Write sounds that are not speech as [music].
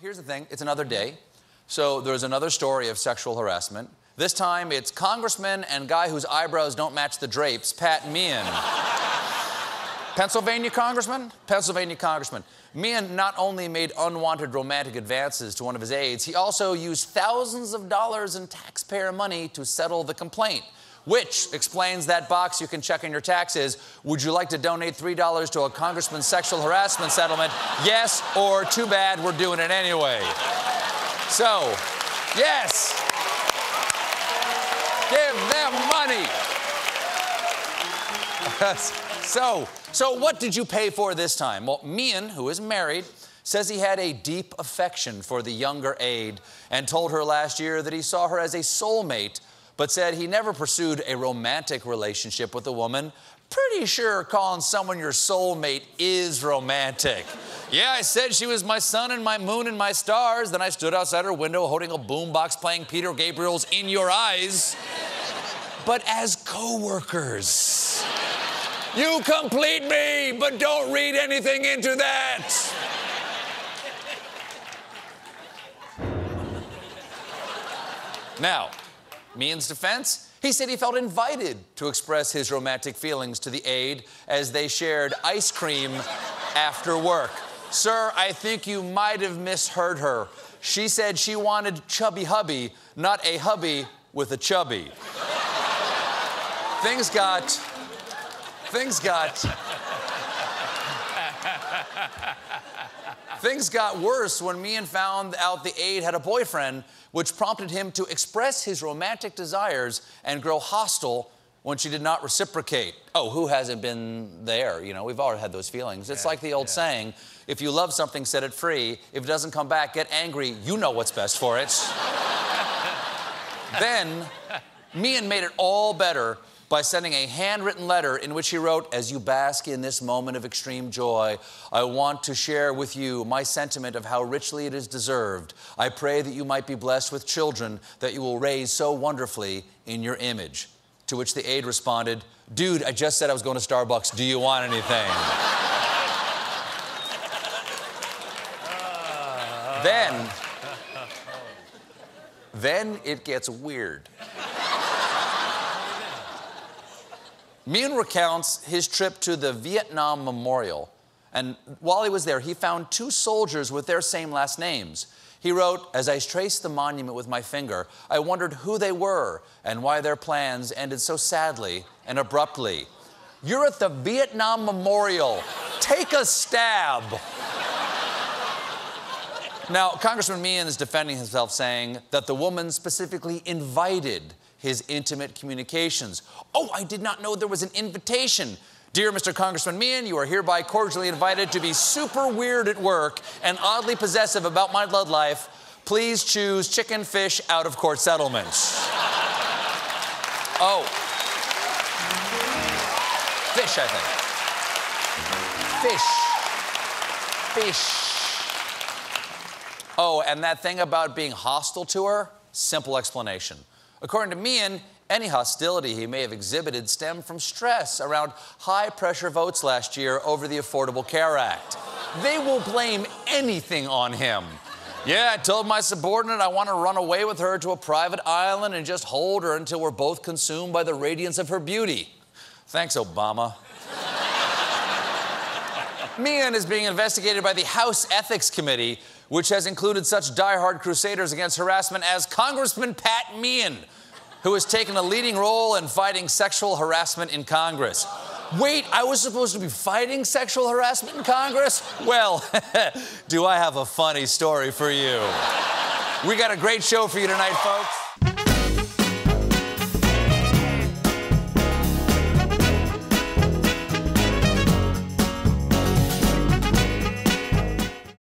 Here's the thing it's another day. So there's another story of sexual harassment. This time it's congressman and guy whose eyebrows don't match the drapes, Pat Meehan. [laughs] Pennsylvania congressman? Pennsylvania congressman. Meehan not only made unwanted romantic advances to one of his aides, he also used thousands of dollars in taxpayer money to settle the complaint which explains that box you can check in your taxes. Would you like to donate $3 to a congressman's sexual harassment settlement? Yes, or too bad, we're doing it anyway. So, yes, give them money. [laughs] so, so what did you pay for this time? Well, Meehan, who is married, says he had a deep affection for the younger aide and told her last year that he saw her as a soulmate but said he never pursued a romantic relationship with a woman. Pretty sure calling someone your soulmate is romantic. Yeah, I said she was my sun and my moon and my stars. Then I stood outside her window holding a boombox playing Peter Gabriel's In Your Eyes. But as co-workers. You complete me, but don't read anything into that. Now, Meehan's defense? He said he felt invited to express his romantic feelings to the aide as they shared ice cream after work. Sir, I think you might have misheard her. She said she wanted chubby hubby, not a hubby with a chubby. things got. Things got. Things got worse when Meehan found out the aide had a boyfriend, which prompted him to express his romantic desires and grow hostile when she did not reciprocate. Oh, who hasn't been there? You know, we've all had those feelings. It's yeah, like the old yeah. saying if you love something, set it free. If it doesn't come back, get angry. You know what's best for it. [laughs] then, Meehan made it all better by sending a handwritten letter in which he wrote, As you bask in this moment of extreme joy, I want to share with you my sentiment of how richly it is deserved. I pray that you might be blessed with children that you will raise so wonderfully in your image. To which the aide responded, Dude, I just said I was going to Starbucks. Do you want anything? then, then it gets weird. Meehan recounts his trip to the Vietnam Memorial. And while he was there, he found two soldiers with their same last names. He wrote, As I traced the monument with my finger, I wondered who they were and why their plans ended so sadly and abruptly. You're at the Vietnam Memorial. Take a stab. now, Congressman Meehan is defending himself, saying that the woman specifically invited his intimate communications. Oh, I did not know there was an invitation. Dear Mr. Congressman Meehan, you are hereby cordially invited to be super weird at work and oddly possessive about my blood life. Please choose chicken fish out of court settlements. oh. Fish, I think. Fish. Fish. Oh, and that thing about being hostile to her? Simple explanation. According to Meehan, any hostility he may have exhibited stemmed from stress around high pressure votes last year over the Affordable Care Act. They will blame anything on him. Yeah, I told my subordinate I want to run away with her to a private island and just hold her until we're both consumed by the radiance of her beauty. Thanks, Obama. Meehan is being investigated by the House Ethics Committee, which has included such diehard crusaders against harassment as Congressman Pat Meehan, who has taken a leading role in fighting sexual harassment in Congress. Wait, I was supposed to be fighting sexual harassment in Congress? Well, [laughs] do I have a funny story for you? We got a great show for you tonight, folks.